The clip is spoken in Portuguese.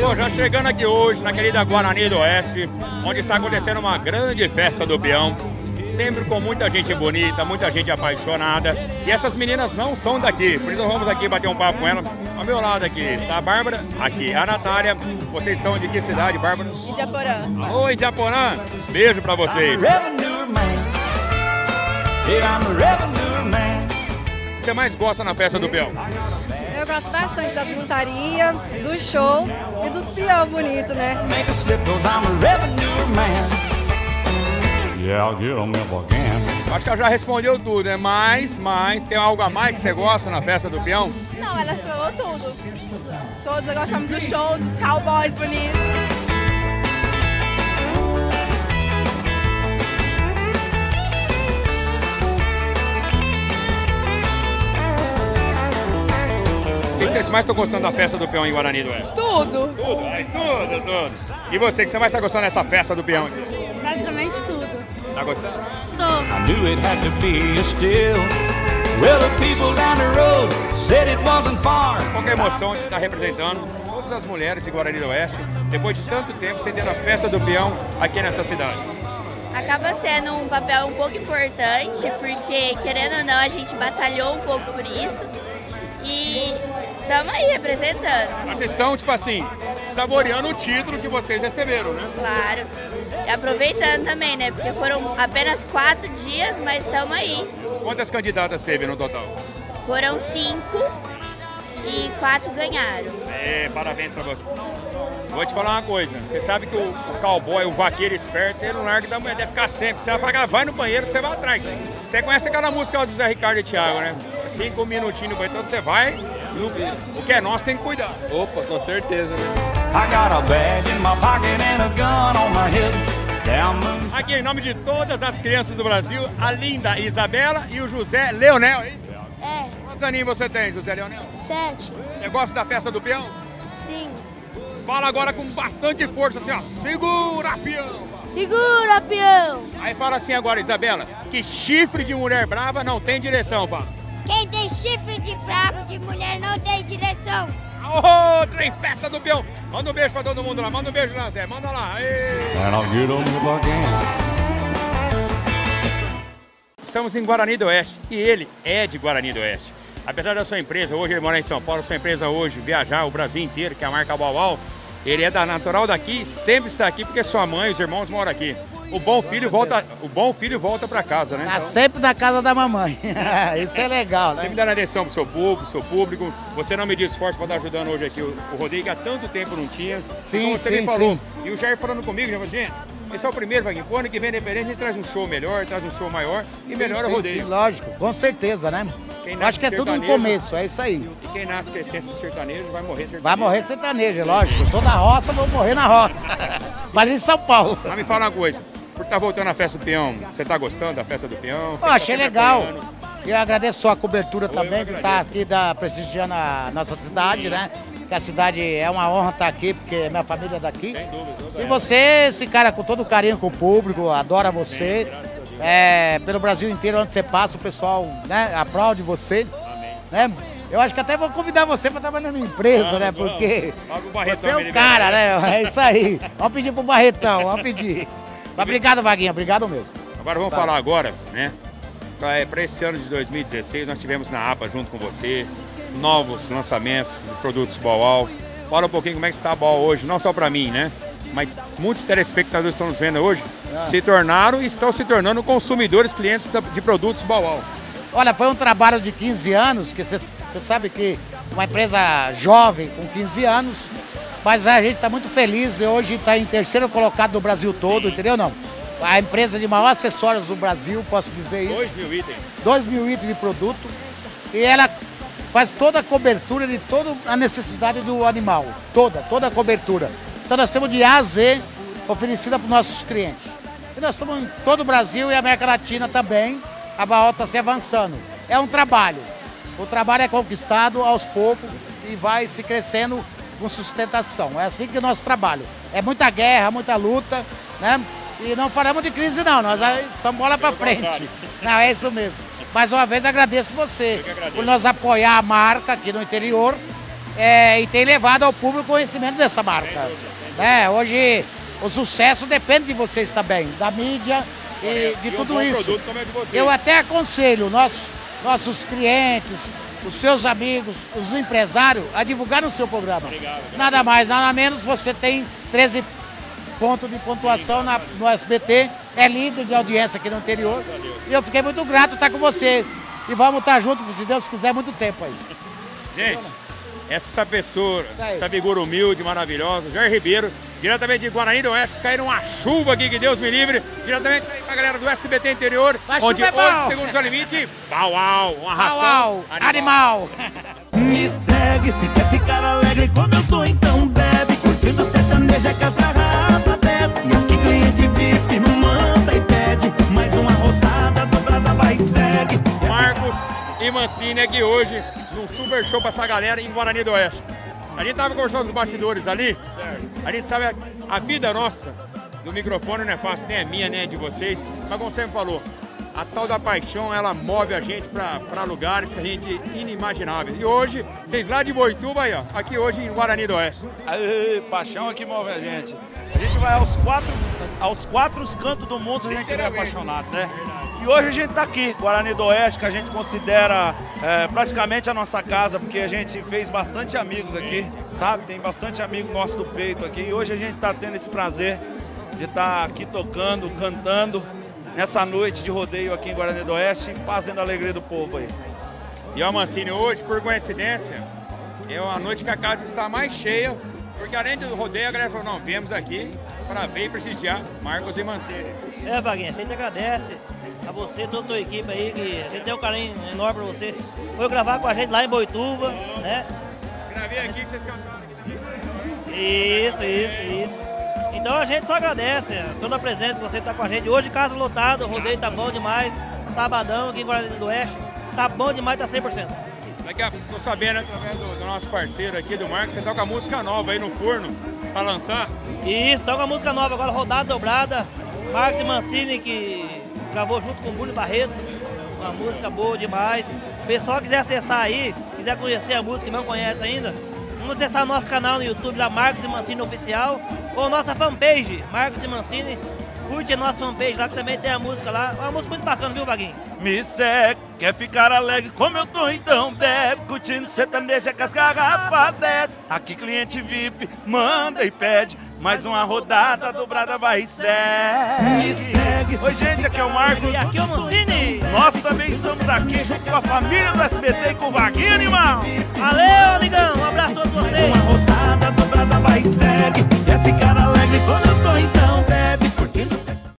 Bom, já chegando aqui hoje na querida Guarani do Oeste, onde está acontecendo uma grande festa do peão, sempre com muita gente bonita, muita gente apaixonada. E essas meninas não são daqui, por isso nós vamos aqui bater um papo com ela. Ao meu lado aqui está a Bárbara, aqui a Natália. Vocês são de que cidade, Bárbara? Idiaporã. Oi, Japorã. Beijo pra vocês. O que você mais gosta na festa do peão? Eu gosto bastante das montarias, dos shows e dos peão bonito, né? Acho que ela já respondeu tudo, né? Mas, mas, tem algo a mais que você gosta na festa do peão? Não, ela falou tudo. Todos gostamos do show, dos cowboys bonitos. Que vocês mais estão gostando da festa do peão em Guarani do Oeste? Tudo. Tudo, ai, tudo, tudo. E você, que você mais está gostando dessa festa do peão aqui? Praticamente tudo. Tá gostando? Tô. I knew it had to be still. Well, the people down the road said it wasn't far. Qual que é a emoção de estar representando todas as mulheres de Guarani do Oeste, depois de tanto tempo sem ter a festa do peão aqui nessa cidade? Acaba sendo um papel um pouco importante, porque querendo ou não, a gente batalhou um pouco por isso. Estamos aí representando, Vocês estão, tipo assim, saboreando o título que vocês receberam, né? claro. E aproveitando também, né? Porque foram apenas quatro dias, mas estamos aí. Quantas candidatas teve no total? Foram cinco e quatro ganharam. É, parabéns pra você. Vou te falar uma coisa, você sabe que o, o cowboy, o vaqueiro esperto, ele não larga da mulher, deve ficar sempre. Você vai falar, vai no banheiro, você vai atrás. Você conhece aquela música do Zé Ricardo e Thiago, né? Cinco minutinhos no banheiro, então você vai, o, o que é nosso tem que cuidar. Opa, com certeza, né? I got a badge in my pocket and a gun on my hip. Down moon. Aqui, em nome de todas as crianças do Brasil, a linda Isabela e o José Leonel, é isso? É, Quantos aninhos você tem, José Leonel? sete, Você gosta da festa do peão? sim. Fala agora com bastante força, assim, ó. Segura, peão! Segura, peão! Aí fala assim agora, Isabela, que chifre de mulher brava não tem direção, fala. Quem tem chifre de brabo de mulher não tem direção. Ô, trem festa do peão! Manda um beijo pra todo mundo lá, manda um beijo lá, Zé, manda lá. Estamos em Guarani do Oeste e ele é de Guarani do Oeste. Apesar da sua empresa, hoje ele mora em São Paulo, sua empresa hoje viajar o Brasil inteiro, que é a marca Bauau, ele é da natural daqui, sempre está aqui porque sua mãe e os irmãos moram aqui. O bom filho volta, o bom filho volta para casa, né? Tá Então, sempre na casa da mamãe. Isso é legal, sempre né? dando atenção pro seu público, pro seu público. Você não me esforço para estar ajudando hoje aqui o, o Rodrigo, que há tanto tempo não tinha. Sim, você sim, me falou. sim. E o Jair falando comigo, já falou, gente, esse é o primeiro, Vaguinho. Pro ano que vem, independente, a gente traz um show melhor, traz um show maior e Sim, melhora o rodeio. sim, lógico, com certeza, né? Acho que é tudo um começo, é isso aí. E quem nasce com a essência do sertanejo vai morrer sertanejo. Vai morrer sertanejo, é lógico. Eu sou da roça, vou morrer na roça. Mas em São Paulo. Mas me fala uma coisa, por estar voltando à festa do peão, você tá gostando da festa do peão? Você Eu tá achei sempre legal. E agradeço a cobertura também, que está aqui da, prestigiando a nossa cidade, né? Que a cidade é uma honra estar aqui, porque minha família é daqui. Sem dúvida. E você, esse cara com todo carinho com o público, adora você. É, pelo Brasil inteiro, onde você passa, o pessoal né, aplaude você. Né? Eu acho que até vou convidar você para trabalhar na minha empresa, Vamos, né? Porque você é o cara, libera. né? É isso aí. Vamos pedir pro Barretão, vamos pedir. Mas obrigado, Vaguinha, obrigado mesmo. Agora vamos Tá. falar agora, né? Para esse ano de 2016, nós tivemos na APA junto com você novos lançamentos de produtos Baual. Fala um pouquinho como é que está a Baual hoje, não só para mim, né? Mas muitos telespectadores que estão nos vendo hoje Ah. se tornaram e estão se tornando consumidores, clientes de produtos Baual. Olha, foi um trabalho de 15 anos, que você sabe que uma empresa jovem, com 15 anos, mas a gente está muito feliz e hoje está em terceiro colocado no Brasil todo, entendeu não? A empresa de maior acessórios do Brasil, posso dizer isso. 2 mil itens. 2 mil itens de produto e ela faz toda a cobertura de toda a necessidade do animal, toda, toda a cobertura. Então nós temos de A a Z oferecida para os nossos clientes. E nós estamos em todo o Brasil e América Latina também, a Baol está se avançando. É um trabalho, o trabalho é conquistado aos poucos e vai se crescendo com sustentação. É assim que é o nosso trabalho. É muita guerra, muita luta, né? E não falamos de crise não, nós somos bola para frente. Não, é isso mesmo. Mais uma vez agradeço você agradeço. por nos apoiar a marca aqui no interior, é, e tem levado ao público o conhecimento dessa marca. Né? Hoje o sucesso depende de vocês também, da mídia e de tudo isso. vocês. Eu até aconselho nossos, nossos clientes, os seus amigos, os empresários a divulgar o seu programa. Nada mais, nada menos, você tem 13 pontos de pontuação na- no SBT, é líder de audiência aqui no interior. E eu fiquei muito grato estar com você. E vamos estar juntos, se Deus quiser, muito tempo aí. Gente, essa Isso aí. essa figura humilde, maravilhosa, Jair Ribeiro, diretamente de Guarani do Oeste, caiu uma chuva aqui, que Deus me livre, diretamente aí pra galera do SBT Interior, Mas onde chuva é bom. hoje, segundo o limite, pau, au, uma ração Au, au, animal. Me segue se quer ficar alegre como eu tô, então bebe. Curtindo sertaneja que as garrafas desce. Aqui cliente VIP manda e pede. Mais uma rodada dobrada vai e segue. Marcos e Mancini aqui hoje, num super show pra essa galera em Guarani do Oeste. A gente tava conversando nos bastidores ali, a gente sabe a, a vida nossa do microfone não é fácil, nem é minha, nem é de vocês, mas como sempre falou, a tal da paixão, ela move a gente pra lugares que a gente inimaginável. E hoje, vocês lá de Boituba aí, ó, aqui hoje em Guarani do Oeste. Aê, paixão é que move a gente. A gente vai aos quatro, aos quatro cantos do mundo, a gente é apaixonado, né? E hoje a gente tá aqui, Guarani do Oeste, que a gente considera é, praticamente a nossa casa, porque a gente fez bastante amigos aqui, sabe? Tem bastante amigo nosso do peito aqui. E hoje a gente tá tendo esse prazer de estar aqui tocando, cantando, nessa noite de rodeio aqui em Guarani do Oeste, fazendo a alegria do povo aí. E ó, Mancini, hoje, por coincidência, é uma noite que a casa está mais cheia, porque além do rodeio, a galera falou, não, viemos aqui para ver e prestigiar Marcos e Mancini. É, Vaguinha, a gente agradece a você, toda a tua equipe aí, que a gente tem um carinho enorme por você. Foi gravar com a gente lá em Boituva, né? Gravei aqui que vocês cantaram aqui também. Isso, isso, isso. Então a gente só agradece toda a presença que você tá com a gente. Hoje, casa lotada, o rodeio tá bom demais. Sabadão aqui em Guarani do Oeste. Tá bom demais, tá 100%. Daqui a tô sabendo, através do, do nosso parceiro aqui, do Marcos, você toca música nova aí no forno para lançar. Isso, uma música nova agora, rodada dobrada. Marcos e Mancini, que gravou junto com o Bruno Barreto. Uma música boa demais. O pessoal quiser acessar aí, quiser conhecer a música e não conhece ainda, vamos acessar nosso canal no YouTube da Marcos e Mancini Oficial ou nossa fanpage, Marcos e Mancini. Curte a nossa fanpage lá que também tem a música lá. Uma música muito bacana, viu, Vaguinho? Me segue, quer ficar alegre como eu tô, então bebe. Curtindo sertaneja que as garrafas desce. Aqui cliente VIP manda e pede. Mais uma rodada dobrada vai e segue. Oi, gente, aqui é o Marcos. E aqui é o Mocini. Nós também estamos aqui junto com a família do SBT e com o Vaguinho Animal. Valeu, amigão. Um abraço a todos vocês. Mais uma rodada, dobrada, vai e segue. Quer ficar alegre quando eu tô então.